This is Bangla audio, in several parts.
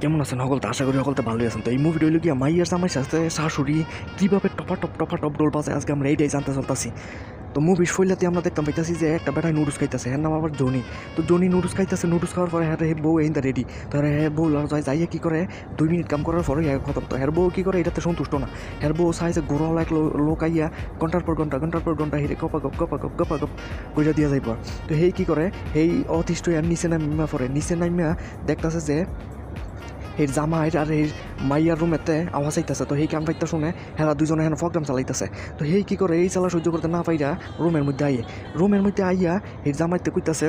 কেমন আছেন সকল? তো আশা করি সকল তো ভালোই আছেন। তো এই মুভিটা হইল কি মাইয়ার জামাই সাথে শাশুড়ি কীভাবে টপা টপ টপা টপ ডোল বাজে আজকে আমরা এইটাই জানতে চলতেছি তো মুভির শৈলাতে আমরা দেখতাম পাইতেছি যে একটা বেটায় নুডলস খাইতেছে। হ্যাঁ নাম আবার জনি। তো জনি নুডলস খাইতেছে। নুডলস খাওয়ার পরে হ্যাঁ বউ এই রেডি তো হ্যাঁ বউ যায়, যাইয়ে কী করে? দুই মিনিট কাম করার পরে হ্যাঁ খতম। তো হ্যাঁ বউ কী করে? এটাতে সন্তুষ্ট না। হ্যাঁ বউ সাইজে গোড়া লাইক লোক আইয়া ঘণ্টার পর ঘণ্টা, ঘণ্টার পর ঘণ্টা হিরে গপা গপ গপা গপ গপা গপ কইরা দিয়া যাইব। তো হেই কী করে? হেই অতিষ্ঠ আর নিচে নামিয়া পরে নিচে নামিয়া দেখতেছে যে এর জামাইর আর এর মাইয়ার রুমেতে আওয়াজ আইতেছে। তো সেই কান পাইতে শুনে হেরা দুজনে হেন ফকডাম চালাইতেছে। তো সেই কি করে এই চালা সহ্য করতে না পাইরা রুমের মধ্যে আইয়ে। রুমের মধ্যে আইয়া এর জামাইতে কইতাছে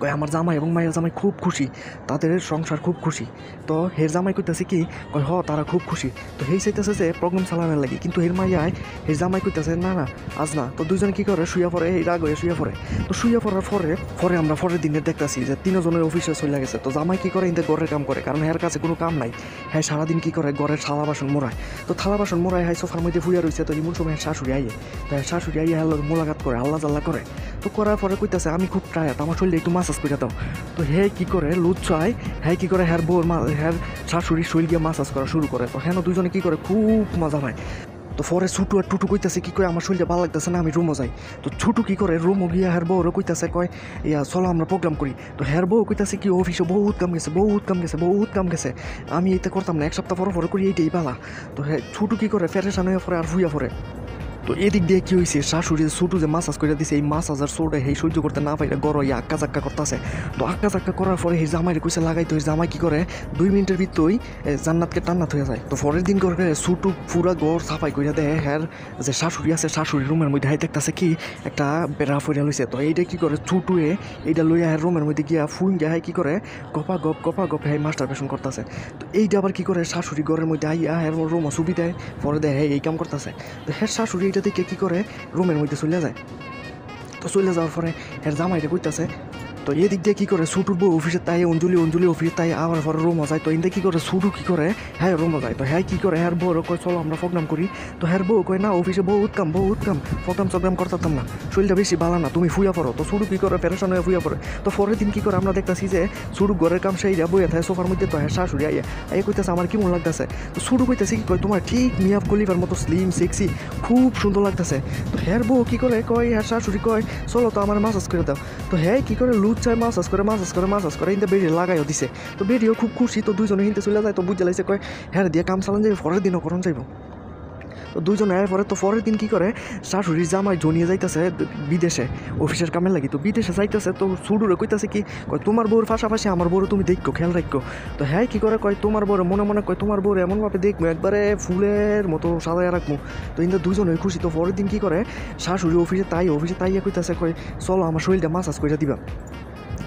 কয়, আমার জামাই এবং মায়ের জামাই খুব খুশি, তাদের সংসার খুব খুশি। তো হের জামাই কইতাছে কি, কয়, হ, তারা খুব খুশি। তো হেই চাইতেছে যে প্রবলেম চালানোর লাগি, কিন্তু হের মাইয়ায় হের জামাই কইতাছে, না না, আজ না। তো দুজনে কি করে শুয়ে পড়ে, এই রাগ হয়ে শুয়ে পড়ে। তো শুয়ে পড়ার পরে পরে আমরা পরের দিনে দেখতাছি যে তিনজনের অফিসে চলে গেছে। তো জামাই কি করে ইন্দে ঘরের কাম করে, কারণ হের কাছে কোনো কাম নাই। হ্যাঁ সারাদিন কি করে, ঘরের থালা বাসন মোড়ায়। তো থালা বাসন মোড়ায় হ্যাঁ সোফার মধ্যে ফুয়া রয়েছে তো এমন সময় শাশুড়ি আইয়ে। তো শাশুড়ি আইয়ে হ্যাঁ মোলাকাত করে, আল্লাহ জাল্লা করে। করার পরে কইতাছে, আমি খুব টায়ার্ড আমার শরীরে একটু মাসাজ করে দাও। তো হে কি করে চায় হ্যাঁ কি করে হ্যার বউর মা হ্যার শাশুড়ির শরীর গিয়ে মাসাজ করা শুরু করে। তো হ্যাঁ দুজনে কি করে, খুব মজা পায়। তো পরে ছুটু আর টুটু কইতাছে, কি কয়, আমার শরীরটা ভালো লাগতেছে না, আমি রুমও যাই। তো ছুটু কি করে, রুমও গিয়ে হের বউরও কইতাছে, কয়, ইয়া, চলো আমরা প্রোগ্রাম করি। তো হের বউ কইতাছে কি, অফিসে বহুত কাম গেছে, বহুত কাম গেছে, বহুত কাম গেছে। আমি এটা করতাম না, এক সপ্তাহ পরে পরে করি, এইটাই পালা তো হ্যাঁ ছুটু কি করে ফেরেশান হয়ে পরে আর ফুইয়া পরে তো এদিক দিয়ে কি হয়েছে শাশুড়ি ছোটো যে মাসাজ করে দিছে, এই মাসাজ আর সোটা সেই সহ্য করতে না পাইলে গড় ইয়া আক্কা চাক্কা করতেছে। তো আক্কা চাক্কা করার পরে এই জামাইরে কইসে লাগাই তো জামাই কি করে? দুই মিনিটের ভিতরেই জান্নাতকে টান্নাত হয়ে যায়। তো পরের দিন করে ছোটো পুরা গড় সাফাই করে দেয়। হ্যার, যে শাশুড়ি আছে, শাশুড়ি রুমের মধ্যে হাই দেখতেছে কি? একটা বেড়া ফইরা লইছে। তো এইটা কি করে? ছুটুয়ে এইটা লইয়া হ্যার রুমের মধ্যে গিয়া ফুন গিয়া হাই কি করে? গপা গপ গপা গপ হ্যাঁ মাস্টার পেশন করতেছে। তো এইটা আবার কি করে? শাশুড়ি ঘরের মধ্যে আইয়া হ্যার রুমও ছবি দেয় পরে দেয় হ্যাঁ এই কাম করতেছে। তো হ্যাঁ শাশুড়ি দেখে কি করে রুমের মধ্যে চলে যায়। তো চলে যাওয়ার পরে এর জামাইটা কইতাছে তো এদিক দিয়ে কী করে? ছুটুর বউ অফিসে তাই অঞ্জলি অঞ্জলি অফিসে তাই আবার পরে রুমও যায় তো এদিকে কী করে? ছুটু কী করে? হ্যাঁ রুমও যায় তো হ্যাঁ কী করে? হ্যাঁ বউরও কয়, চলো আমরা প্রোগ্রাম করি। তো হ্যাঁ বউ কয়, না অফিসে বউ উৎকাম বউ উৎকাম প্রোগ্রাম চোগ্রাম করতাম না। শরীরটা বেশি ভালো না, তুমি ফুয়া পড়ো। তো ছুটু কী করে? পেরেশান হয়ে ফুয়া পড়ে। তো পরের দিন কী করে? আমরা দেখতাছি যে ছুটু ঘরের কাম সেই বইয়া থাকে, সোফার মধ্যে তো হ্যাঁ শাশুড়ি আইয়া। আইয়া কইতাছে, আমার কেমন লাগতেছে? তো ছুটু কইতাছে কি কয়? তোমার ঠিক মিয়াব কলিবার মতো স্লিম সেক্সি খুব সুন্দর লাগতেছে। তো হ্যার বউ কী করে? কয় হ্যাঁ শাশুড়ি কয়, চলো তো আমার মাসাজ করে দাও। তো হ্যাঁ কী করে? লুচ চায় মাসাজ করে মাছ মাসাজ করে মাছ মাসাজ করে ইন্দা বেরিয়ে লাগাইও দিছে তো বেরিয়েও খুব খুশি তো দুইজনে হিনতে চলে যায় তো বুঝে লাইছে কয় হ্যাঁ দিয়ে কাম চালান যাবে পরের দিনও করন যাইব তো দুইজন আয় পরে তো পরের দিন কি করে শাশুড়ির জামাই জনিয়ে যাইতেছে বিদেশে অফিসের কামে লাগি তো বিদেশে যাইতেছে তো সুডুরে কইতাছে কি কয় তোমার বউর পাশাপাশি আমার বউরে তুমি দেখো খেয়াল রাখো তো হ্যাঁ কি করে কয় তোমার বউরে মনে মনে কয় তোমার বউরে এমনভাবে দেখব একবারে ফুলের মতো সাজায় রাখব তো ইন্দা দুইজনে খুশি তো পরের দিন কি করে শাশুড়ি অফিসে তাই অফিসে তাইয়া কইতাছে কয় চলো আমার শরীরটা মাসাজ করে দিবা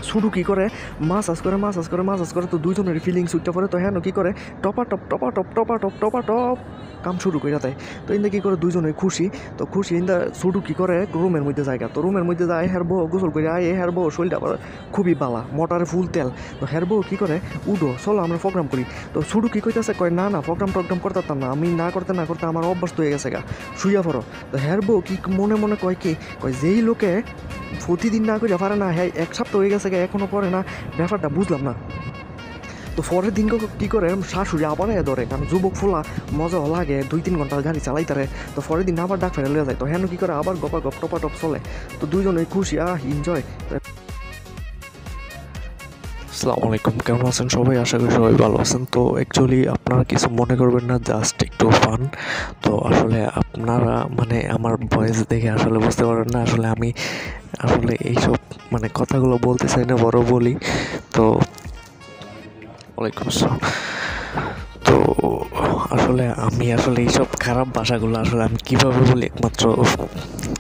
শুরু কী করে মাসাজ করে মাসাজ করে মাসাজ করে তো দুইজনের ফিলিংস উঠতে পরে তো হ্যাঁ কী করে টপা টপ টপা টপ টপা টপ টপা টপ, কাম শুরু করে দেয় তো ইন্দা কী করে দুইজনে খুশি। তো খুশি ইন্দা শুরু কী করে রুমের মধ্যে জায়গা তো রুমের মধ্যে যায় হের বউ গোসল করে আয় হের বউ শরীরটা খুবই বালা মোটরে ফুল তেল। তো হের বউ কী করে উডো চলো আমরা প্রোগ্রাম করি। তো শুরু কী কইতেছে? কয়, না না প্রোগ্রাম টোগ্রাম করতাম না, আমি না করতে না করতে আমার অভ্যস্ত হয়ে গেছে গা। শুইয়া পড়ো। তো হের বউ কি মনে মনে কয় কি? কয়, যেই লোকে প্রতিদিন না করে পারে না হ্যাঁ এক সপ্তাহ হয়ে গেছে গিয়ে এখনও পরে না। ব্যাপারটা বুঝলাম না। তো পরের দিন কী করে? শাশুড়ি আবার ধরে, কারণ যুবক ফোলা, মজা লাগে, দুই তিন ঘণ্টা গাড়ি চালাই তারে তো পরের দিন আবার ডাক ফেলে যায়। তো হেন কী করে? আবার গপা গপ টপা টপ চলে। তো দুইজনে খুশি, আহ এনজয় আসসালামু আলাইকুম, কেমন আছেন সবাই? আশা করি সবাই ভালো আছেন। তো অ্যাকচুয়ালি আপনারা কিছু মনে করবেন না জাস্ট একটু ফান তো আসলে আপনারা মানে আমার ভয়েস দেখে আসলে বুঝতে পারেন না, আসলে আমি আসলে এইসব মানে কথাগুলো বলতে চাই না, বড় বলি। তো ওয়ালাইকুম আসসালাম। তো আসলে আমি আসলে এইসব খারাপ ভাষাগুলো আসলে আমি কীভাবে বলি একমাত্র,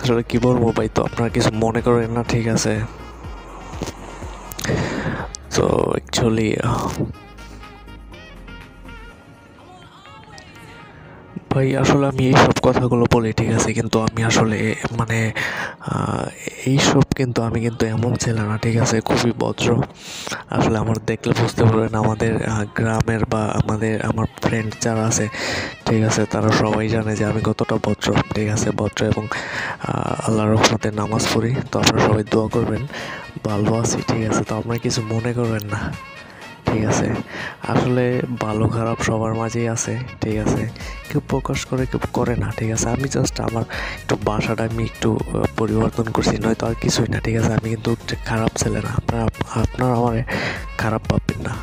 আসলে কি বলব ভাই? তো আপনারা কিছু মনে করেন না, ঠিক আছে? তো অ্যাকচুয়ালি ভাই আসলে আমি এইসব কথাগুলো বলি ঠিক আছে? কিন্তু আমি আসলে মানে আহ, এইসব কিন্তু আমি কিন্তু এমন ছেলে না ঠিক আছে? খুবই ভদ্র। আসলে আমার দেখলে বুঝতে পারবেন আমাদের গ্রামের বা আমাদের আমার ফ্রেন্ড যারা আছে ঠিক আছে? তারা সবাই জানে যে আমি কতটা ভদ্র ঠিক আছে? ভদ্র এবং আল্লাহ রহমতে নামাজ পড়ি। তো আপনারা সবাই দোয়া করবেন। ভালো আছি ঠিক আছে? তো আপনারা কিছু মনে করবেন না। ঠিক আছে। আসলে ভালো খারাপ সবার মাঝেই আছে, ঠিক আছে। কেউ প্রকাশ করে, কেউ করে না, ঠিক আছে। আমি জাস্ট আমার একটু বাসাটা আমি একটু পরিবর্তন করছি, নয়তো আর কিছুই না, ঠিক আছে। আমি কিন্তু খারাপ ছেলে না, আপনার, আপনারা আমার খারাপ পাবেন না।